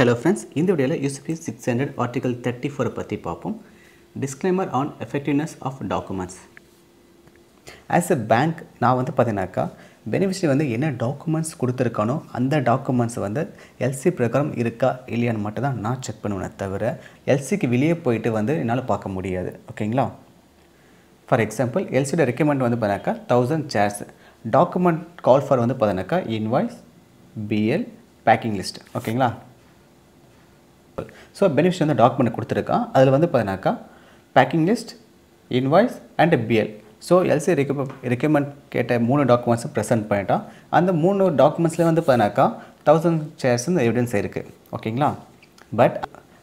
Hello friends இந்த வீடியோவில் UCP six hundred article thirty ஃபோரை பற்றி பார்ப்போம். Disclaimer on effectiveness of documents as a bank நான் வந்து பார்த்தீங்கன்னாக்கா பெனிஃபிஷரி வந்து என்ன டாக்குமெண்ட்ஸ் கொடுத்துருக்கானோ அந்த டாக்குமெண்ட்ஸ் வந்து எல்சி பிரகாரம் இருக்கா இல்லையான்னு மட்டும் தான் நான் செக் பண்ணுவேனே தவிர எல்சிக்கு வெளியே போயிட்டு வந்து என்னால் பார்க்க முடியாது. ஓகேங்களா ஃபார் எக்ஸாம்பிள் எல்சியோட ரெக்கமெண்ட் வந்து பார்த்தீங்கன்னாக்கா thousand chairs document call for வந்து பார்த்தீங்கன்னாக்கா இன்வாய்ஸ் பிஎல் பேக்கிங் லிஸ்ட் ஓகேங்களா ஸோ பெனிஃபிட் வந்து டாக்குமெண்ட் கொடுத்துருக்கான் அதில் வந்து பார்த்தீங்கன்னாக்கா packing list invoice and BL so LC ரெக்க ரெக்கமெண்ட் கேட்ட மூணு டாக்குமெண்ட்ஸும் ப்ரெசென்ட் பண்ணிட்டான் அந்த மூணு டாக்குமெண்ட்ஸ்லேயே வந்து பார்த்தீங்கன்னாக்கா தௌசண்ட் சேர்ஸ் எவிடன்ஸ் இருக்குது ஓகேங்களா? பட்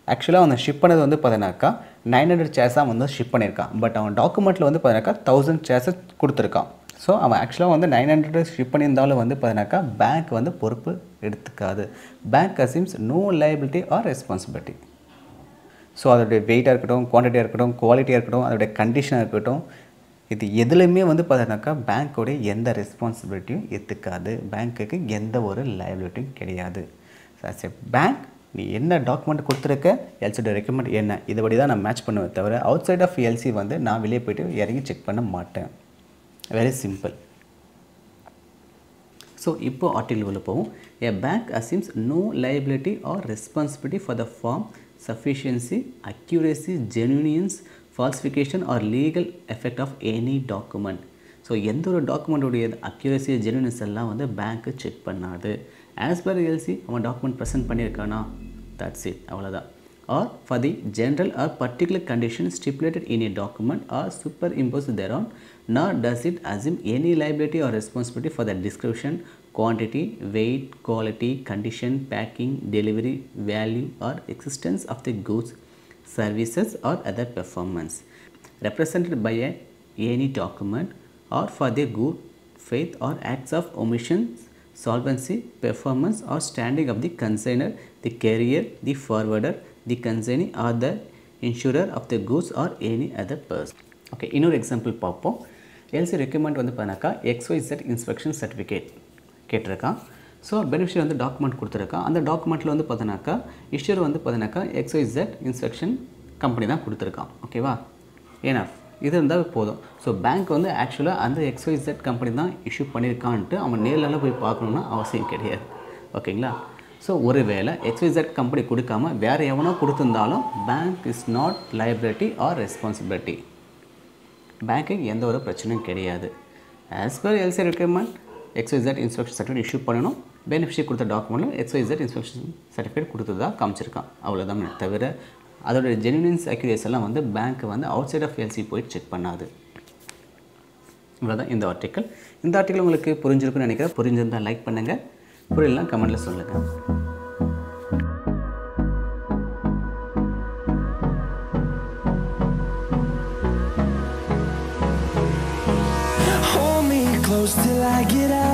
ஆக்சுவலாக அவன் ஷிப் பண்ணது வந்து பார்த்தீங்கன்னாக்கா நைன் ஹண்ட்ரட் சேர்ஸாக வந்து ஷிப் பண்ணியிருக்கான் பட் அவன் டாக்குமெண்ட்டில் வந்து பார்த்தீங்கன்னாக்கா தௌசண்ட் சேர்ஸை கொடுத்துருக்கான் ஸோ அவன் ஆக்சுவலாக வந்து நைன் ஹண்ட்ரட் ஷிப் பண்ணியிருந்தாலும் வந்து பார்த்தீங்கன்னாக்கா பேங்க் வந்து பொறுப்பு எடுத்துக்காது. Bank assumes no liability or responsibility so அதோடைய வெயிட்டாக இருக்கட்டும் குவான்டிட்டியாக இருக்கட்டும் குவாலிட்டியாக இருக்கட்டும் அதோடைய கண்டிஷனாக இருக்கட்டும் இது எதுலேயுமே வந்து பார்த்தீங்கன்னாக்கா பேங்க்கோடைய எந்த ரெஸ்பான்சிபிலிட்டியும் எடுத்துக்காது பேங்க்குக்கு எந்த ஒரு லைபிலிட்டியும் கிடையாது. ஆஸ் எ பேங்க் நீ என்ன டாக்குமெண்ட் கொடுத்துருக்க எல்சியோட ரெக்கமெண்ட் என்ன இதுபடி தான் நான் மேட்ச் பண்ணுவேன் தவிர அவுட் சைட் ஆஃப் எல்சி வந்து நான் வெளியே போய்ட்டு இறங்கி செக் பண்ண மாட்டேன். வெரி சிம்பிள் ஸோ இப்போ ஆர்டிகல் உள்ள போவோம். A bank assumes no liability or responsibility for the form sufficiency accuracy genuineness falsification or legal effect of any document so எந்த ஒரு டாக்குமெண்ட்டுடைய அக்யூரேசி ஜெனுனியன்ஸ் எல்லாம் வந்து பேங்க்கு செக் பண்ணாது. ஆஸ் பர் எல்சி அவன் டாக்குமெண்ட் ப்ரெசென்ட் பண்ணியிருக்கானா? தட்ஸ் இட் அவ்வளோதான் or for the general or particular condition stipulated in a document or superimposed thereon, nor does it assume any liability or responsibility for the description, quantity, weight, quality, condition, packing, delivery, value or existence of the goods, services or other performance represented by a, any document or for the good faith or acts of omission, solvency, performance or standing of the consigner, the carrier, the forwarder, the consignee or the insurer of the goods or any other person. Okay இன்னொரு example பார்ப்போம். LC recommend வந்து பார்த்தாக்கா XYZ inspection certificate கேட்டிருக்கான். So beneficiary வந்து document கொடுத்துருக்கான். அந்த டாக்குமெண்ட்டில் வந்து பார்த்தீங்கன்னாக்கா இஷ்யூர் வந்து பார்த்தீங்கன்னாக்கா எக்ஸ்ஒய்செட் இன்ஸ்பெக்ஷன் கம்பெனி தான் கொடுத்துருக்கான். ஓகேவா ஏன்னா இது இருந்தால் போதும். ஸோ பேங்க் வந்து ஆக்சுவலாக அந்த எக்ஸ்ஒய்செட் கம்பெனி தான் இஷ்யூ பண்ணியிருக்கான்ட்டு அவன் நேரில் போய் பார்க்கணுன்னா அவசியம் கிடையாது. ஓகேங்களா ஸோ ஒருவேளை எக்ஸ்விசட் கம்பெனி கொடுக்காம வேறு எவனோ கொடுத்துருந்தாலும் bank is not liability or responsibility பேங்க்குக்கு எந்த ஒரு பிரச்சனையும் கிடையாது. As per LC requirement XYZ inspection certificate issue பண்ணணும். பெனிஃபிஷரி கொடுத்த டாக்குமெண்ட்டில் எக்ஸ்ஒய்செட் இன்ஸ்பெக்ஷன் சர்டிஃபிகேட் கொடுத்ததாக காமிச்சிருக்கான். அவ்வளோதான் தவிர அதோட ஜெனுவின்ஸ் அக்யூரியஸ் எல்லாம் வந்து பேங்க் வந்து அவுட் சைட் ஆஃப் எல்சி போய் செக் பண்ணாது. இவ்வளோதான் இந்த ஆர்டிக்கல் இந்த ஆர்டிக்கல் உங்களுக்கு புரிஞ்சிருக்குன்னு நினைக்கிறேன். புரிஞ்சிருந்தால் லைக் பண்ணுங்கள் புரியலாம் கமெண்டில் சொல்லுங்கள் till I get out.